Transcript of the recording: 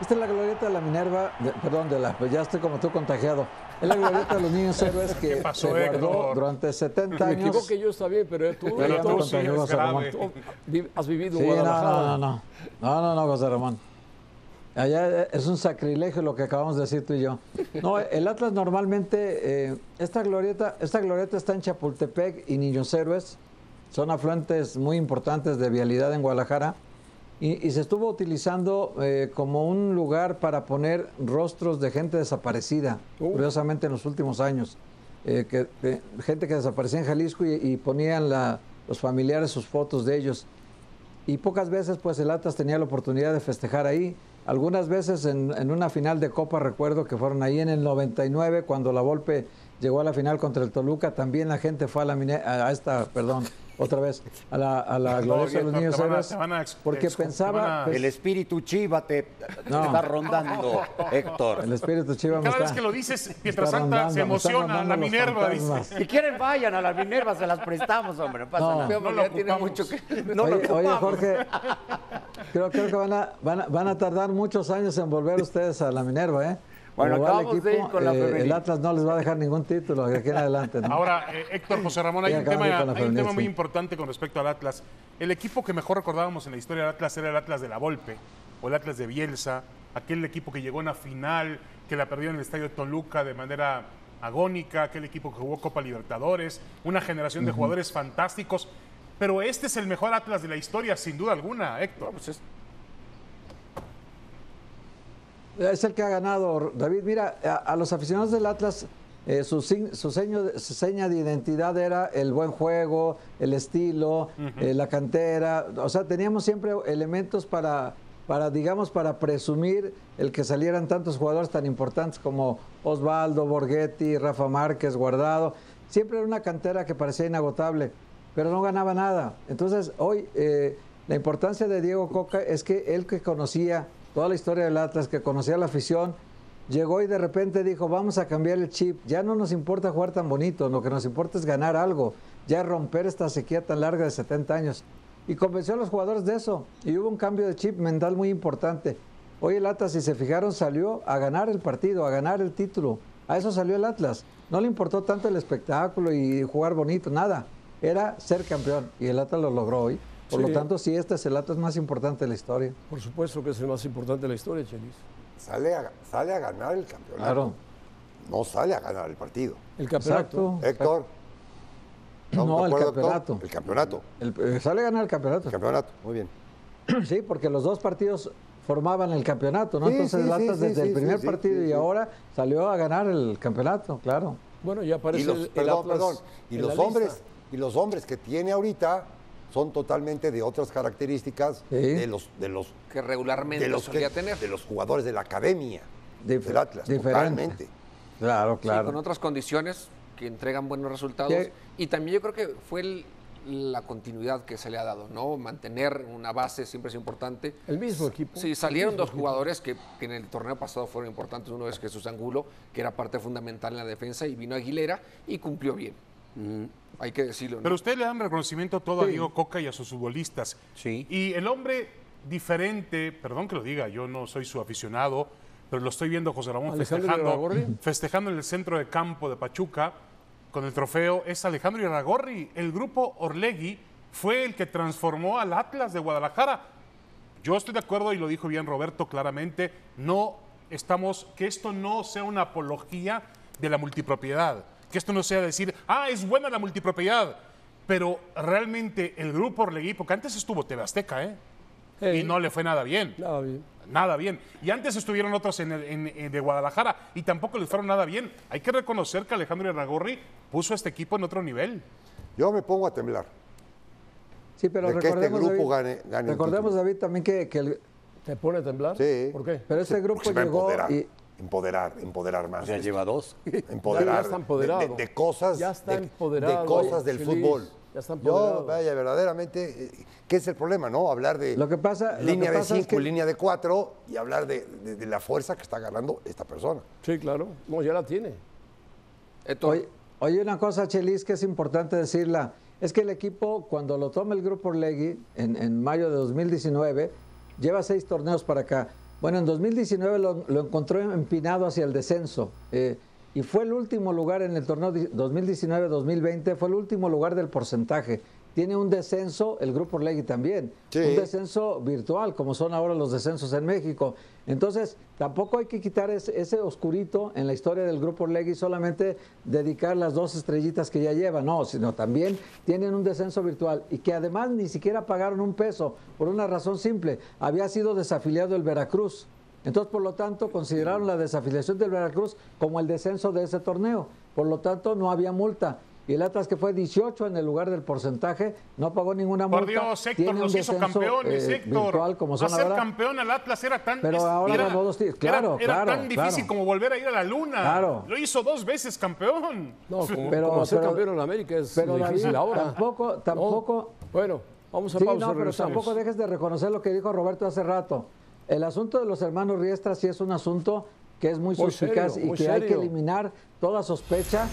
Esta es la glorieta de la Minerva, de- perdón, de la, pues ya estoy como tú contagiado. Es la glorieta de los niños héroes que pasó, se guardó Héctor? durante 70 Me años. equivoqué yo, está bien, pero tú, Pero ya me tú sí es grave. tú vi- has vivido Sí, no, Guadalajara. no, no, no. No, no, no, José Ramón. Allá es un sacrilegio lo que acabamos de decir tú y yo. No, el Atlas normalmente, eh, esta glorieta, esta glorieta está en Chapultepec y Niños Héroes. Son afluentes muy importantes de vialidad en Guadalajara. Y, y se estuvo utilizando eh, como un lugar para poner rostros de gente desaparecida, Uh. curiosamente en los últimos años. Eh, que, eh, gente que desaparecía en Jalisco y, y ponían la- los familiares sus fotos de ellos. Y pocas veces pues el Atlas tenía la oportunidad de festejar ahí. Algunas veces en, en una final de Copa recuerdo que fueron ahí en el 99 cuando la Volpe llegó a la final contra el Toluca. También la gente fue a la a esta, perdón, otra vez a la, a la No, gloriosa de los te niños van a- héroes te van a ex- porque pensaba pues, El espíritu chiva te, está rondando, Héctor. el espíritu chiva me Cada vez que lo dices, Pietrasanta rondando, se emociona, la Minerva, dice. Si quieren, vayan a las Minervas, se las prestamos, hombre. No pasa No. tiene mucho que... No lo oye, oye. Jorge, creo, creo que van a, van, a, van a tardar muchos años en volver ustedes a la Minerva, ¿eh? Bueno, acabamos de ir con la eh. El Atlas no les va a dejar ningún título de aquí en adelante. ¿no? Ahora, eh, Héctor José Ramón, hay un tema, hay un muy sí. importante con respecto al Atlas. El equipo que mejor recordábamos en la historia del Atlas era el Atlas de la Volpe, o el Atlas de Bielsa, aquel equipo que llegó a una final, que la perdió en el estadio de Toluca de manera agónica, aquel equipo que jugó Copa Libertadores, una generación de jugadores fantásticos. Pero este es el mejor Atlas de la historia, sin duda alguna, Héctor. Es el que ha ganado, David. Mira, a, a los aficionados del Atlas, eh, su, seño su seña de identidad era el buen juego, el estilo, eh, la cantera. O sea, teníamos siempre elementos para, para, digamos, para presumir el que salieran tantos jugadores tan importantes como Osvaldo, Borghetti, Rafa Márquez, Guardado. Siempre era una cantera que parecía inagotable, pero no ganaba nada. Entonces, hoy eh, la importancia de Diego Coca es que él que conocía toda la historia del Atlas, que conocía la afición, llegó y de repente dijo, vamos a cambiar el chip, ya no nos importa jugar tan bonito, lo que nos importa es ganar algo, ya romper esta sequía tan larga de 70 años. Y convenció a los jugadores de eso, y hubo un cambio de chip mental muy importante. Hoy el Atlas, si se fijaron, salió a ganar el partido, a ganar el título. A eso salió el Atlas. No le importó tanto el espectáculo y jugar bonito, nada. Era ser campeón, y el Atlas lo logró hoy. Por Sí. lo tanto, sí, este es el Atlas más importante de la historia. Por supuesto que es el más importante de la historia, Chelis. Sale a, sale a ganar el campeonato. Claro. No sale a ganar el partido. El campeonato. Exacto. Héctor. ¿estamos No, el campeonato. El campeonato. El- eh, sale a ganar el campeonato. El campeonato. Muy bien. Sí, porque los dos partidos formaban el campeonato, ¿no? Sí, Entonces sí, el sí, Atlas sí, desde sí, el primer sí, partido sí, y sí. ahora salió a ganar el campeonato, claro. Bueno, ya aparece Y los, el, el perdón, Atlas perdón. Y en los la hombres, lista. y los hombres que tiene ahorita son totalmente de otras características Sí. de los, de los, que regularmente de los solía que- tener. de los jugadores de la academia Dif- del Atlas. diferente. Totalmente. Claro, Sí, claro. con otras condiciones que entregan buenos resultados. Y también yo creo que fue el- la continuidad que se le ha dado, ¿no? Mantener una base siempre es importante. El mismo equipo. Sí, salieron dos jugadores que, que en el torneo pasado fueron importantes. Uno es Jesús Angulo, que era parte fundamental en la defensa, y vino Aguilera y cumplió bien. Hay que decirlo. ¿no? Pero usted le dan reconocimiento todo a Diego Coca y a sus futbolistas. Sí. Y el hombre diferente, perdón que lo diga, yo no soy su aficionado, pero lo estoy viendo José Ramón festejando, festejando en el centro de campo de Pachuca con el trofeo, es Alejandro Iragorri. El grupo Orlegui fue el que transformó al Atlas de Guadalajara. Yo estoy de acuerdo y lo dijo bien Roberto claramente, no estamos, que esto no sea una apología de la multipropiedad, que esto no sea decir, ah, es buena la multipropiedad, pero realmente el grupo Orlegui, porque antes estuvo TV Azteca, ¿eh? Hey. Y no le fue nada bien. Nada bien. Nada bien. Y antes estuvieron otros en el- en- en- de Guadalajara y tampoco les fueron nada bien. Hay que reconocer que Alejandro Iragorri puso a este equipo en otro nivel. Yo me pongo a temblar. Sí, pero de que este recordemos, grupo David, gane- recordemos. David, también que, que el- ¿Te pone a temblar? Sí. ¿Por qué? pero este grupo llegó y empoderar, empoderar más. O sea, lleva dos. empoderar Ya está empoderado. De, de- de cosas, Ya está de, empoderado, de cosas del fútbol. Ya está Yo, vaya, verdaderamente, eh, ¿qué es el problema, no? Hablar de Lo que pasa- lo línea que de es cinco que- y línea de cuatro y hablar de, de- de la fuerza que está ganando esta persona. Sí, claro. No, ya la tiene. Héctor, Oye, oye, una cosa, Chelis, que es importante decirla. Es que el equipo, cuando lo toma el grupo Orlegui en, en mayo de 2019, lleva seis torneos para acá. Bueno, en 2019 lo, lo encontró empinado hacia el descenso. eh, y fue el último lugar en el torneo di- 2019-2020, fue el último lugar del porcentaje. Tiene un descenso, el Grupo Orlegui también, Sí. un descenso virtual, como son ahora los descensos en México. Entonces, tampoco hay que quitar ese, ese oscurito en la historia del Grupo Orlegui, solamente dedicar las dos estrellitas que ya lleva, no, sino también tienen un descenso virtual y que además ni siquiera pagaron un peso, por una razón simple, había sido desafiliado el Veracruz. Entonces, por lo tanto, consideraron la desafiliación del Veracruz como el descenso de ese torneo. Por lo tanto, no había multa. Y el Atlas, que fue 18 en el lugar del porcentaje, no pagó ninguna multa. Por Dios, Héctor, los hizo campeones, eh, Héctor. virtual, como son Hacer ahora. campeón al Atlas era tan Pero ahora era, ganó dos era- Claro, era claro, tan difícil claro. como volver a ir a la luna. Claro. Lo hizo dos veces campeón. No, como, Pero- como ser pero- campeón en América es pero, difícil David, ahora. tampoco- ¿no? tampoco- Bueno, vamos a Sí, pausa. no, pero regresamos. tampoco dejes de reconocer lo que dijo Roberto hace rato. El asunto de los hermanos Riestra sí es un asunto que es muy Muy suspicaz serio, y muy que hay que serio. eliminar toda sospecha